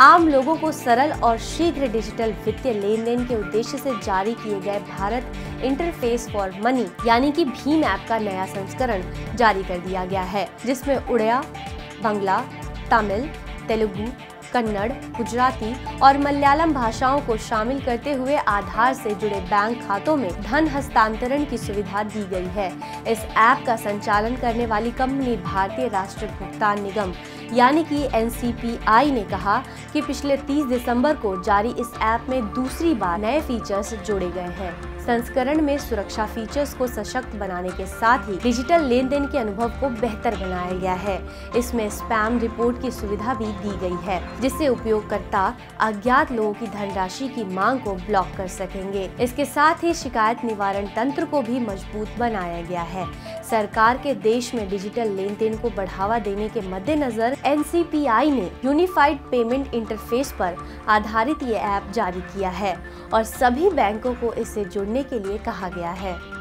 आम लोगों को सरल और शीघ्र डिजिटल वित्तीय लेन देन के उद्देश्य से जारी किए गए भारत इंटरफेस फॉर मनी, यानी कि भीम ऐप का नया संस्करण जारी कर दिया गया है, जिसमें उड़िया, बंगला, तमिल, तेलुगु, कन्नड़, गुजराती और मलयालम भाषाओं को शामिल करते हुए आधार से जुड़े बैंक खातों में धन हस्तांतरण की सुविधा दी गई है। इस ऐप का संचालन करने वाली कंपनी भारतीय राष्ट्रीय भुगतान निगम यानी कि एनसीपीआई ने कहा कि पिछले 30 दिसंबर को जारी इस ऐप में दूसरी बार नए फीचर्स जोड़े गए हैं। संस्करण में सुरक्षा फीचर्स को सशक्त बनाने के साथ ही डिजिटल लेन देन के अनुभव को बेहतर बनाया गया है। इसमें स्पैम रिपोर्ट की सुविधा भी दी गई है, जिससे उपयोगकर्ता अज्ञात लोगों की धनराशि की मांग को ब्लॉक कर सकेंगे। इसके साथ ही शिकायत निवारण तंत्र को भी मज़बूत बनाया गया है। सरकार के देश में डिजिटल लेन देन को बढ़ावा देने के मद्देनजर एनसीपीआई ने यूनिफाइड पेमेंट इंटरफेस पर आधारित ये ऐप जारी किया है और सभी बैंकों को इससे जुड़ने के लिए कहा गया है।